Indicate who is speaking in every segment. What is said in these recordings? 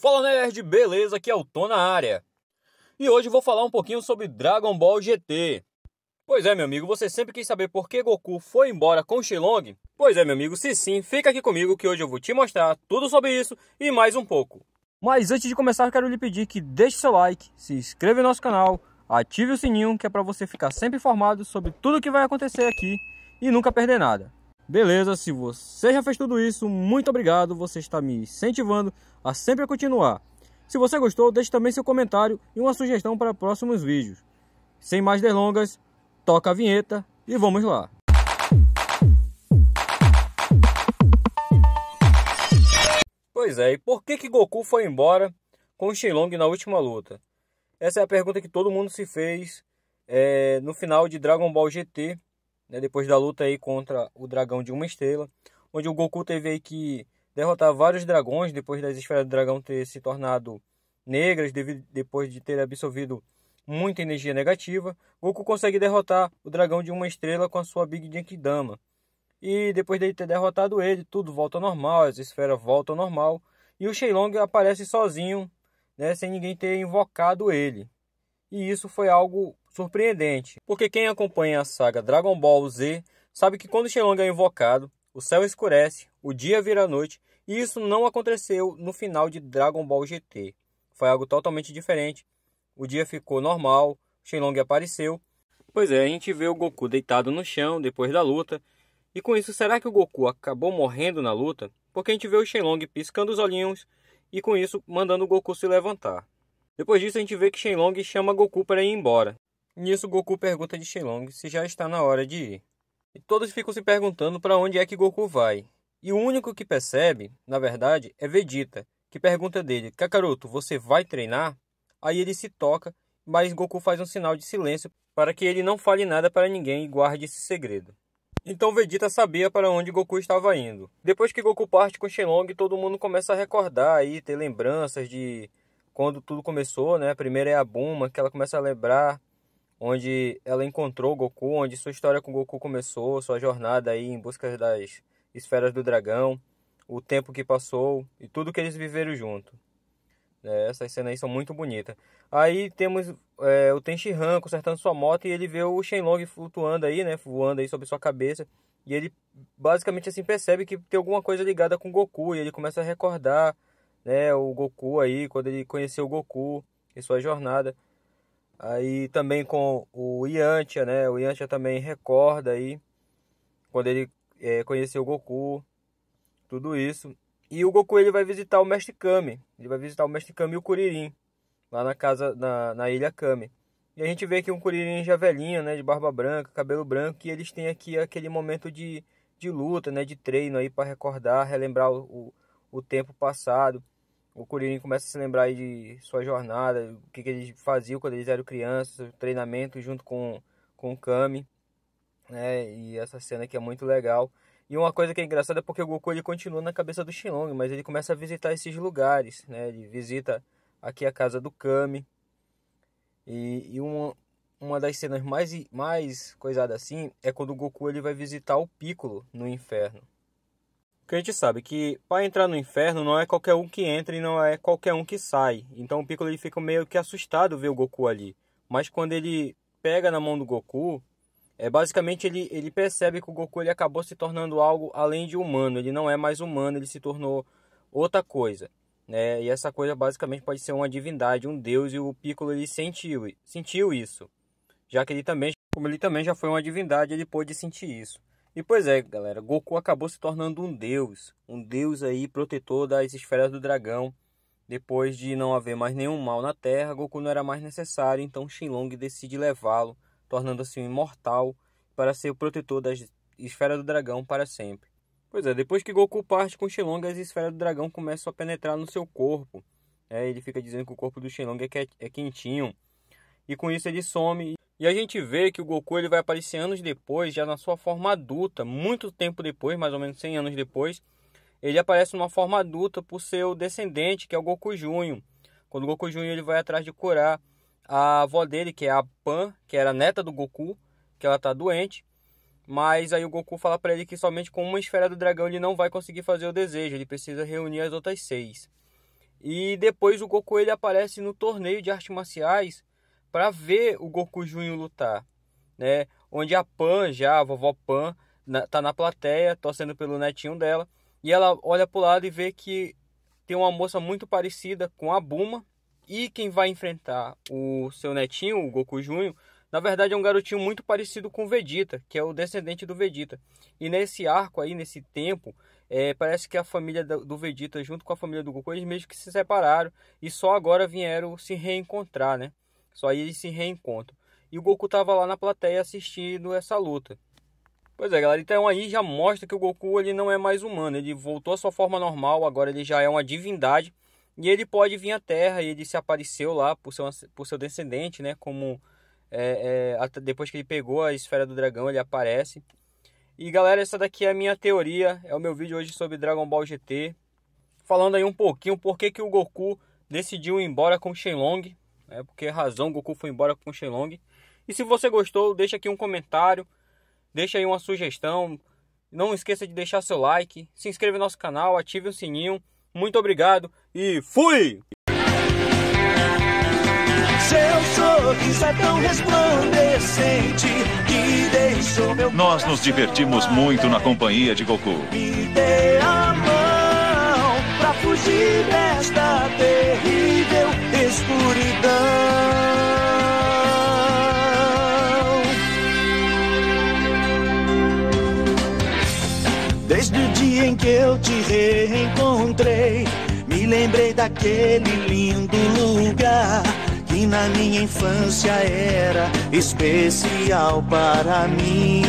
Speaker 1: Fala nerd, beleza? Aqui é o Tô na área. E hoje vou falar um pouquinho sobre Dragon Ball GT. Pois é, meu amigo, você sempre quis saber por que Goku foi embora com Shenlong? Pois é, meu amigo, se sim, fica aqui comigo que hoje eu vou te mostrar tudo sobre isso e mais um pouco. Mas antes de começar, quero lhe pedir que deixe seu like, se inscreva no nosso canal, ative o sininho que é para você ficar sempre informado sobre tudo que vai acontecer aqui e nunca perder nada. Beleza, se você já fez tudo isso, muito obrigado, você está me incentivando a sempre continuar. Se você gostou, deixe também seu comentário e uma sugestão para próximos vídeos. Sem mais delongas, toca a vinheta e vamos lá. Pois é, e por que que Goku foi embora com o Shenlong na última luta? Essa é a pergunta que todo mundo se fez é, no final de Dragon Ball GT, né, depois da luta aí contra o dragão de uma estrela, onde o Goku teve que derrotar vários dragões depois das esferas do dragão ter se tornado negras, depois de ter absorvido muita energia negativa. Goku consegue derrotar o dragão de uma estrela com a sua Big Genkidama. E depois de ter derrotado ele, tudo volta ao normal, as esferas voltam ao normal. E o Shenlong aparece sozinho, né, sem ninguém ter invocado ele. E isso foi algo surpreendente, porque quem acompanha a saga Dragon Ball Z sabe que quando Shenlong é invocado, o céu escurece, o dia vira noite, e isso não aconteceu no final de Dragon Ball GT. Foi algo totalmente diferente. O dia ficou normal, Shenlong apareceu. Pois é, a gente vê o Goku deitado no chão depois da luta. E com isso, será que o Goku acabou morrendo na luta? Porque a gente vê o Shenlong piscando os olhinhos e com isso mandando o Goku se levantar. Depois disso, a gente vê que Shenlong chama Goku para ir embora. Nisso, Goku pergunta de Shenlong se já está na hora de ir. E todos ficam se perguntando para onde é que Goku vai. E o único que percebe, na verdade, é Vegeta, que pergunta dele: Kakaroto, você vai treinar? Aí ele se toca, mas Goku faz um sinal de silêncio para que ele não fale nada para ninguém e guarde esse segredo. Então Vegeta sabia para onde Goku estava indo. Depois que Goku parte com Shenlong, todo mundo começa a recordar aí, ter lembranças de quando tudo começou, né? Primeiro é a Buma, que ela começa a lembrar onde ela encontrou Goku, onde sua história com Goku começou, sua jornada aí em busca das esferas do dragão, o tempo que passou e tudo que eles viveram junto. É, essas cenas aí são muito bonitas. Aí temos é, o Tenshinhan consertando sua moto e ele vê o Shenlong flutuando aí, né, voando aí sobre sua cabeça. E ele basicamente assim percebe que tem alguma coisa ligada com Goku e ele começa a recordar, né, o Goku aí quando ele conheceu o Goku e sua jornada. Aí também com o Yantia, né? O Yantia também recorda aí quando ele é, conheceu o Goku, tudo isso. E o Goku ele vai visitar o Mestre Kami. Ele vai visitar o Mestre Kami e o Kuririn lá na casa na, na ilha Kami. E a gente vê aqui um Kuririn já velhinho, né, de barba branca, cabelo branco, e eles têm aqui aquele momento de, de luta, né, de treino aí para recordar, relembrar o, o, o tempo passado o Kuririn começa a se lembrar de sua jornada, o que, que eles faziam quando eles eram crianças, treinamento junto com, com o Kami, né? E essa cena aqui é muito legal. E uma coisa que é engraçada é porque o Goku ele continua na cabeça do Shenlong, mas ele começa a visitar esses lugares, né? Ele visita aqui a casa do Kami. E, e uma, uma das cenas mais, mais coisadas assim é quando o Goku ele vai visitar o Piccolo no inferno. Porque a gente sabe que para entrar no inferno não é qualquer um que entra e não é qualquer um que sai. Então o Piccolo ele fica meio que assustado ver o Goku ali. Mas quando ele pega na mão do Goku, é basicamente ele, ele percebe que o Goku ele acabou se tornando algo além de humano. Ele não é mais humano, ele se tornou outra coisa. Né? E essa coisa basicamente pode ser uma divindade, um deus, e o Piccolo ele sentiu, sentiu isso. Já que ele também, como ele também já foi uma divindade, ele pôde sentir isso. E pois é, galera, Goku acabou se tornando um deus, um deus aí protetor das esferas do dragão. Depois de não haver mais nenhum mal na Terra, Goku não era mais necessário, então Shenlong decide levá-lo, tornando assim um imortal para ser o protetor das esferas do dragão para sempre. Pois é, depois que Goku parte com Shenlong, as esferas do dragão começam a penetrar no seu corpo. É, ele fica dizendo que o corpo do Shenlong é, é quentinho. E com isso ele some e a gente vê que o Goku ele vai aparecer anos depois, já na sua forma adulta, muito tempo depois, mais ou menos 100 anos depois. Ele aparece numa forma adulta por seu descendente, que é o Goku Júnior. Quando o Goku Júnior ele vai atrás de curar a avó dele, que é a Pan, que era neta do Goku, que ela tá doente. Mas aí o Goku fala para ele que somente com uma esfera do dragão ele não vai conseguir fazer o desejo, ele precisa reunir as outras seis. E depois o Goku ele aparece no torneio de artes marciais para ver o Goku Júnior lutar, né? Onde a Pan, já a vovó Pan, na, tá na plateia, torcendo pelo netinho dela, e ela olha pro lado e vê que tem uma moça muito parecida com a Buma, e quem vai enfrentar o seu netinho, o Goku Júnior, na verdade é um garotinho muito parecido com o Vegeta, que é o descendente do Vegeta. E nesse arco aí, nesse tempo, é, parece que a família do Vegeta junto com a família do Goku, eles mesmo que se separaram e só agora vieram se reencontrar, né? Só aí eles se reencontram. E o Goku tava lá na plateia assistindo essa luta. Pois é, galera, então aí já mostra que o Goku ele não é mais humano, ele voltou à sua forma normal, agora ele já é uma divindade e ele pode vir à Terra e ele se apareceu lá por seu, por seu descendente, né? Como é, é, depois que ele pegou a esfera do dragão, ele aparece. E galera, essa daqui é a minha teoria, é o meu vídeo hoje sobre Dragon Ball GT. Falando aí um pouquinho por que, que o Goku decidiu ir embora com o Shenlong. Né? Por que razão Goku foi embora com o Shenlong. E se você gostou, deixa aqui um comentário, deixa aí uma sugestão. Não esqueça de deixar seu like, se inscreva no nosso canal, ative o sininho. Muito obrigado e fui!
Speaker 2: Seu sorriso é tão resplandecente que deixou meu
Speaker 3: Nós nos divertimos muito na companhia de Goku.
Speaker 2: Me dê a mão pra fugir desta terrível escuridão. Que eu te reencontrei, me lembrei daquele lindo lugar que na minha infância era especial para mim.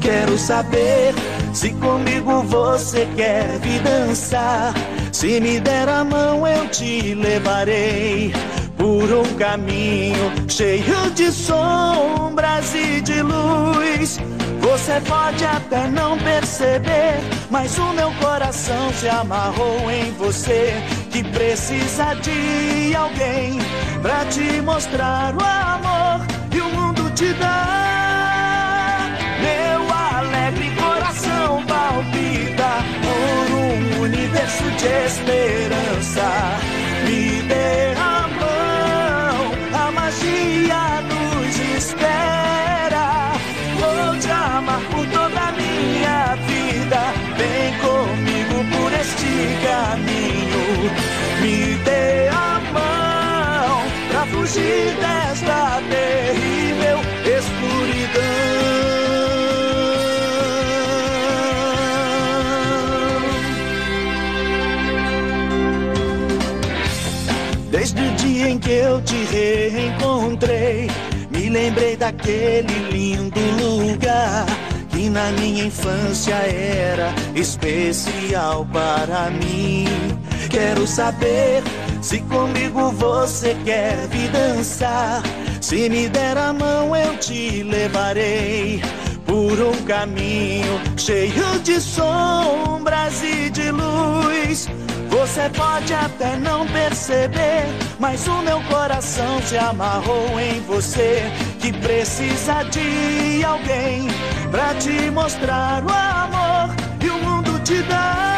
Speaker 2: Quero saber se comigo você quer vir dançar. Se me der a mão, eu te levarei por um caminho cheio de sombras e de luz. Você pode até não perceber, mas o meu coração se amarrou em você. Que precisa de alguém pra te mostrar o amor que o mundo te dá. Meu alegre coração palpita por um universo de esperança. Fugir desta terrível escuridão. Desde o dia em que eu te reencontrei, me lembrei daquele lindo lugar que na minha infância era especial para mim. Quero saber se comigo você quer vir dançar. Se me der a mão, eu te levarei por um caminho cheio de sombras e de luz. Você pode até não perceber, mas o meu coração se amarrou em você. Que precisa de alguém pra te mostrar o amor que o mundo te dá.